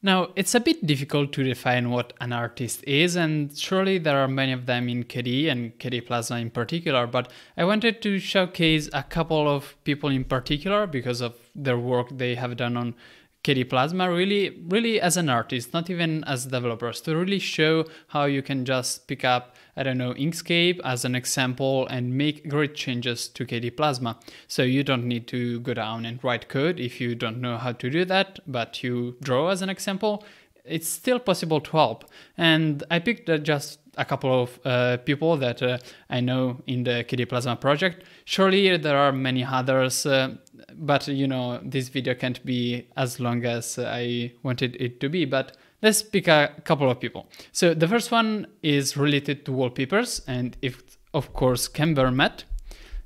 Now, it's a bit difficult to define what an artist is, and surely there are many of them in KDE and KDE Plasma in particular, but I wanted to showcase a couple of people in particular because of their work they have done on KDE Plasma really, really as an artist, not even as developers, to really show how you can just pick up, I don't know, Inkscape as an example and make great changes to KDE Plasma. So you don't need to go down and write code if you don't know how to do that, but you draw as an example. It's still possible to help. And I picked uh, just a couple of uh, people that uh, I know in the KDE Plasma project. Surely there are many others, uh, but you know this video can't be as long as I wanted it to be. But let's pick a couple of people. So the first one is related to wallpapers, and if of course Ken Vermette,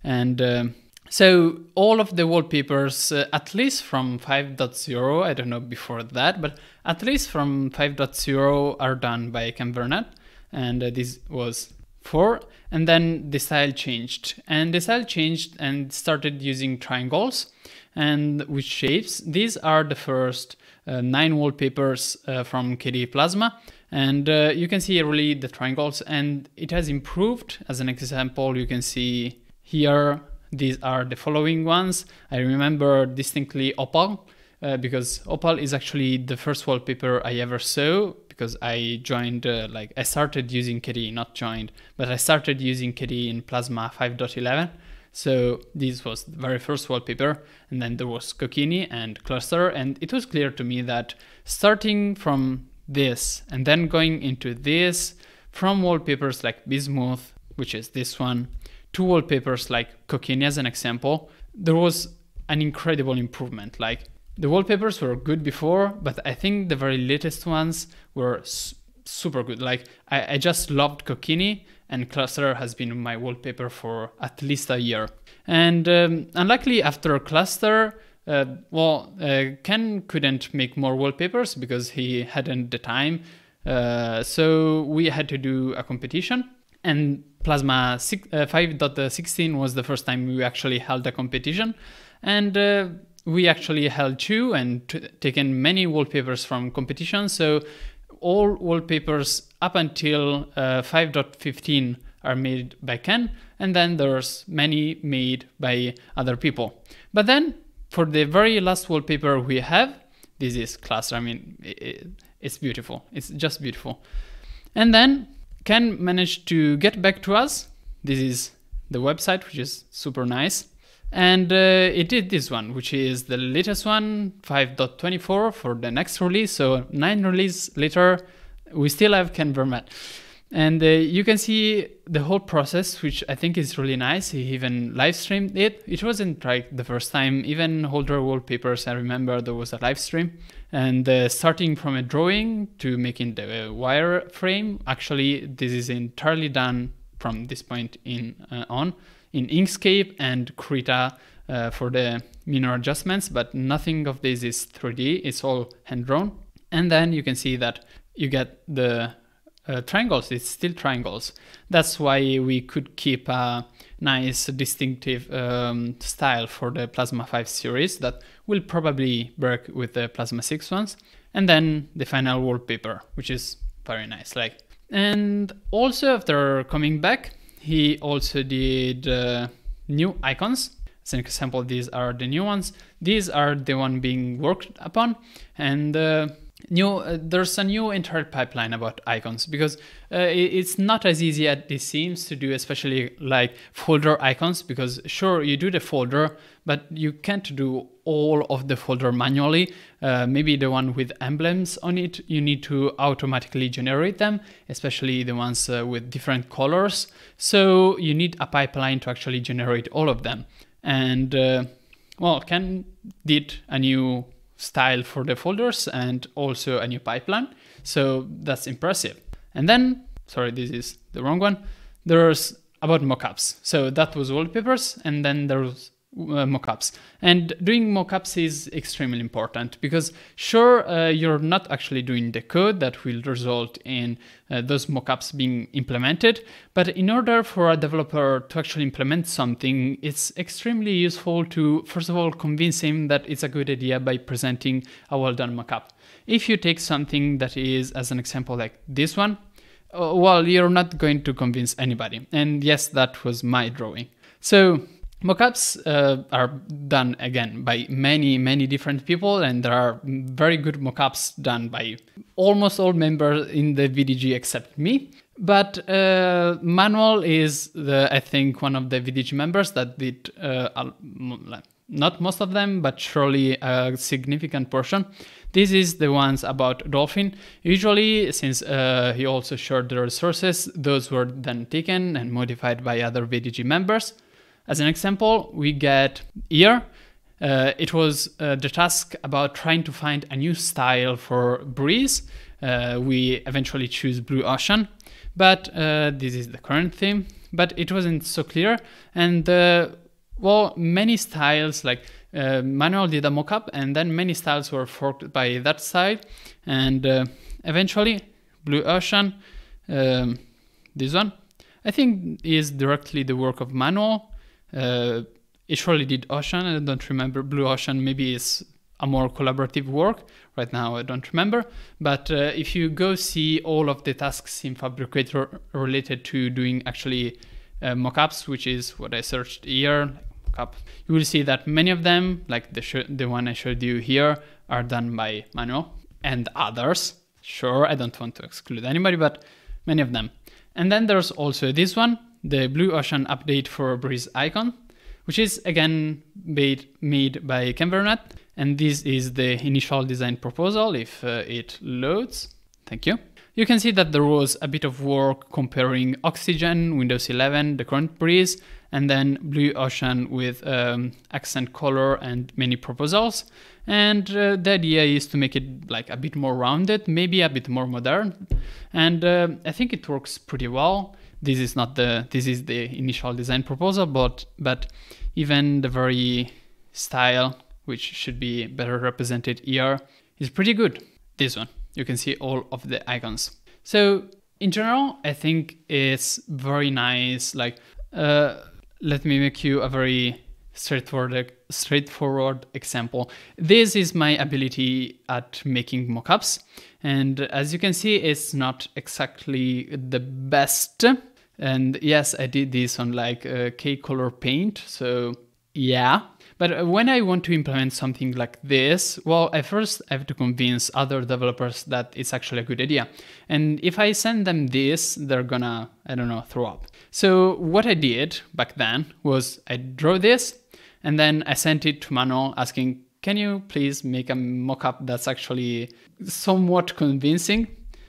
and uh, so all of the wallpapers, uh, at least from 5.0, I don't know before that, but at least from 5.0 are done by Ken Vermette and uh, this was 4 and then the style changed. And the style changed and started using triangles and with shapes. These are the first uh, nine wallpapers uh, from KDE Plasma and uh, you can see really the triangles and it has improved. As an example you can see here these are the following ones I remember distinctly Opal uh, because Opal is actually the first wallpaper I ever saw because I joined, uh, like, I started using KDE, not joined, but I started using KDE in Plasma 5.11. So this was the very first wallpaper, and then there was Kokkini and Cluster, and it was clear to me that starting from this and then going into this, from wallpapers like Bismuth, which is this one, to wallpapers like Kokkini as an example, there was an incredible improvement. Like the wallpapers were good before, but I think the very latest ones were super good. Like I, I just loved Kokkini, and Cluster has been my wallpaper for at least a year. And um, unluckily, after Cluster, uh, well, uh, Ken couldn't make more wallpapers because he hadn't the time. Uh, so we had to do a competition. And Plasma uh, 5.16 was the first time we actually held a competition. And uh, we actually held two and taken many wallpapers from competitions. So all wallpapers up until uh, 5.15 are made by Ken, and then there's many made by other people. But then for the very last wallpaper we have, this is Cluster. I mean, it, it's beautiful. It's just beautiful. And then Ken managed to get back to us. This is the website, which is super nice. And uh, it did this one, which is the latest one, 5.24 for the next release. So nine release later, we still have Ken Vermette. And uh, you can see the whole process, which I think is really nice. He even live streamed it. It wasn't like the first time. Even Holder wallpapers, I remember there was a live stream. And uh, starting from a drawing to making the wireframe, actually, this is entirely done from this point in uh, on in Inkscape and Krita uh, for the minor adjustments, but nothing of this is 3D, it's all hand drawn. And then you can see that you get the uh, triangles, it's still triangles. That's why we could keep a nice distinctive um, style for the Plasma 5 series that will probably work with the Plasma 6 ones. And then the final wallpaper, which is very nice. Like, and also after coming back, he also did uh, new icons. As an example, these are the new ones. These are the one being worked upon, and uh, new uh, there's a new entire pipeline about icons because uh, it's not as easy as it seems to do especially like folder icons because sure you do the folder but you can't do all of the folder manually. Uh, maybe the one with emblems on it you need to automatically generate them especially the ones uh, with different colors. So you need a pipeline to actually generate all of them. And uh, well Ken did a new style for the folders and also a new pipeline. So that's impressive. And then, sorry, this is the wrong one. There's about mockups. So that was wallpapers, and then there's uh, mockups. And doing mockups is extremely important because sure, uh, you're not actually doing the code that will result in uh, those mockups being implemented, but in order for a developer to actually implement something, it's extremely useful to first of all convince him that it's a good idea by presenting a well done mockup. if you take something that is, as an example, like this one, uh, well, you're not going to convince anybody. And yes, that was my drawing. So Mockups uh, are done again by many, many different people, and there are very good mockups done by almost all members in the VDG except me. But uh, Manuel is, the, I think, one of the VDG members that did uh, not most of them, but surely a significant portion. This is the ones about Dolphin. Usually, since uh, he also shared the resources, those were then taken and modified by other VDG members. As an example, we get here. Uh, it was uh, the task about trying to find a new style for Breeze. Uh, we eventually choose Blue Ocean, but uh, this is the current theme. But it wasn't so clear, and uh, well, many styles like uh, Manuel did a mockup, and then many styles were forked by that side, and eventually Blue Ocean, um, this one, I think is directly the work of Manuel uh, it surely did Ocean. I don't remember Blue Ocean. Maybe it's a more collaborative work. Right now, I don't remember. But uh, if you go see all of the tasks in Phabricator related to doing actually uh, mockups, which is what I searched here, mockup, you will see that many of them, like the the one I showed you here, are done by Manuel and others. Sure, I don't want to exclude anybody, but many of them. And then there's also this one, the Blue Ocean update for Breeze icon, which is again made, made by Ken Vermette. And this is the initial design proposal if uh, it loads. Thank you. You can see that there was a bit of work comparing Oxygen, Windows 11, the current Breeze, and then Blue Ocean with um, accent color and many proposals. And uh, the idea is to make it like a bit more rounded, maybe a bit more modern. And uh, I think it works pretty well this is not the this is the initial design proposal but but even the very style which should be better represented here is pretty good this one. You can see all of the icons. So in general i think it's very nice like uh, let me make you a very straightforward straightforward example. This is my ability at making mockups and as you can see it's not exactly the best and yes, I did this on like uh, KolourPaint. So yeah. But uh, when I want to implement something like this, well, I first have to convince other developers that it's actually a good idea. And if I send them this, they're gonna, I don't know, throw up. So what I did back then was I drew this and then I sent it to Manuel asking, can you please make a mockup that's actually somewhat convincing?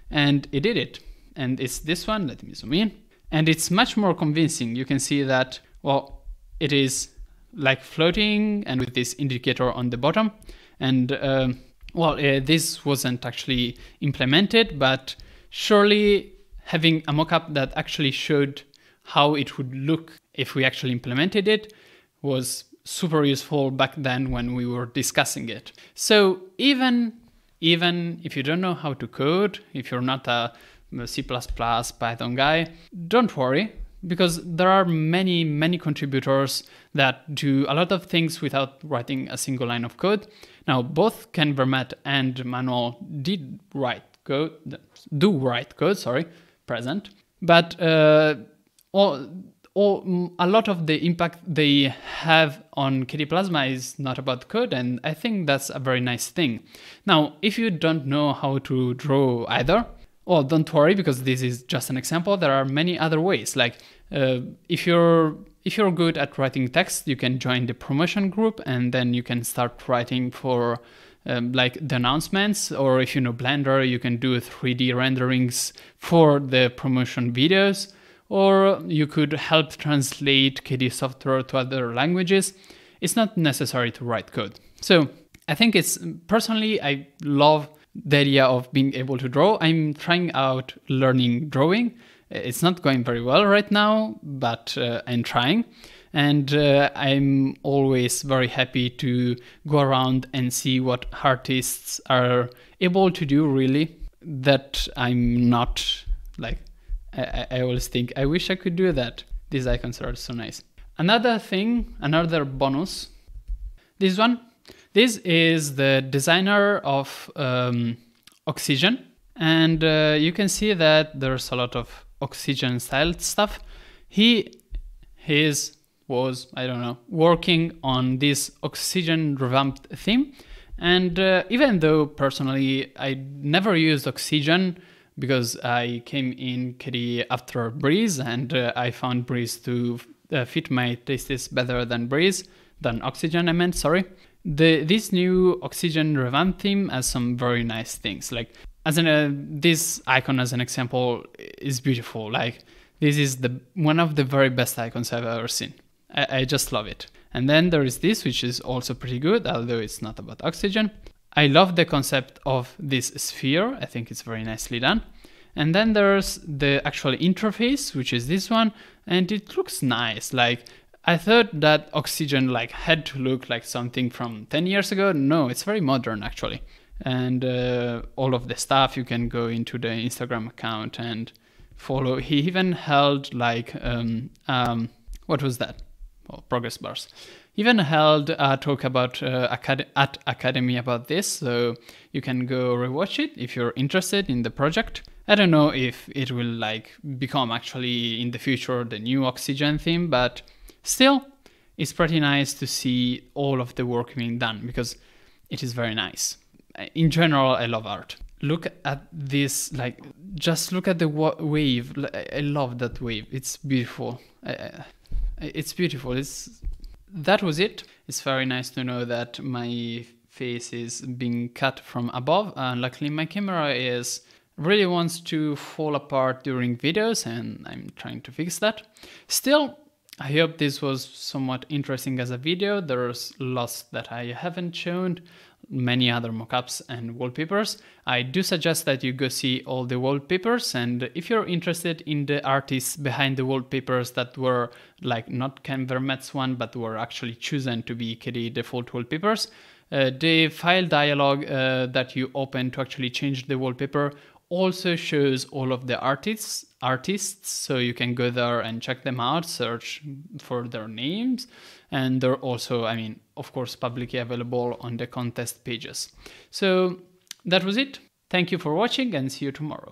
And he did it. And it's this one, let me zoom in and it's much more convincing. You can see that, well, it is like floating and with this indicator on the bottom. And uh, well, uh, this wasn't actually implemented, but surely having a mockup that actually showed how it would look if we actually implemented it was super useful back then when we were discussing it. So even even if you don't know how to code, if you're not a C++, Python guy, don't worry because there are many, many contributors that do a lot of things without writing a single line of code. Now, both Ken Vermette and Manuel did write code, do write code, sorry, present, but uh, all, all, a lot of the impact they have on KDE Plasma is not about code, and I think that's a very nice thing. Now, if you don't know how to draw either, well, don't worry because this is just an example. There are many other ways. Like uh, if you're if you're good at writing text, you can join the promotion group and then you can start writing for um, like the announcements. Or if you know Blender, you can do 3D renderings for the promotion videos. Or you could help translate KDE software to other languages. It's not necessary to write code. So I think it's personally I love the idea of being able to draw. I'm trying out learning drawing. It's not going very well right now, but uh, I'm trying. And uh, I'm always very happy to go around and see what artists are able to do, really. That I'm not like, I, I always think, I wish I could do that. These icons are so nice. Another thing, another bonus, this one This is the designer of um, Oxygen, and uh, you can see that there's a lot of Oxygen style stuff. He his was I don't know working on this Oxygen revamped theme, and uh, even though personally I never used Oxygen because I came in KDE after Breeze and uh, I found Breeze to uh, fit my tastes better than Breeze, than Oxygen, I meant, sorry. The, this new Oxygen revamp theme has some very nice things. Like, as an, uh, this icon as an example is beautiful. Like, this is the one of the very best icons I've ever seen. I, I just love it. And then there is this, which is also pretty good, although it's not about oxygen. I love the concept of this sphere. I think it's very nicely done. And then there's the actual interface, which is this one, and it looks nice. Like I thought that Oxygen like had to look like something from 10 years ago. No, it's very modern actually. And uh, all of the stuff you can go into the Instagram account and follow. He even held like um, um, what was that? Well, progress bars He even held a talk about uh, acad- at Akademy about this, so you can go rewatch it if you're interested in the project. I don't know if it will like become actually in the future the new Oxygen theme, but still, it's pretty nice to see all of the work being done because it is very nice. In general, I love art. Look at this, like, just look at the wa- wave. I love that wave. It's beautiful. it's beautiful. It's that was it. It's very nice to know that my face is being cut from above. And luckily, my camera is really wants to fall apart during videos, and I'm trying to fix that. Still, I hope this was somewhat interesting as a video. There's lots that I haven't shown, many other mockups and wallpapers. I do suggest that you go see all the wallpapers and if you're interested in the artists behind the wallpapers that were like not Ken Vermette's one but were actually chosen to be KDE default wallpapers, uh, the file dialog uh, that you open to actually change the wallpaper also shows all of the artists artists so you can go there and check them out search for their names. And they're also i mean of course publicly available on the contest pages. So that was it. Thank you for watching and see you tomorrow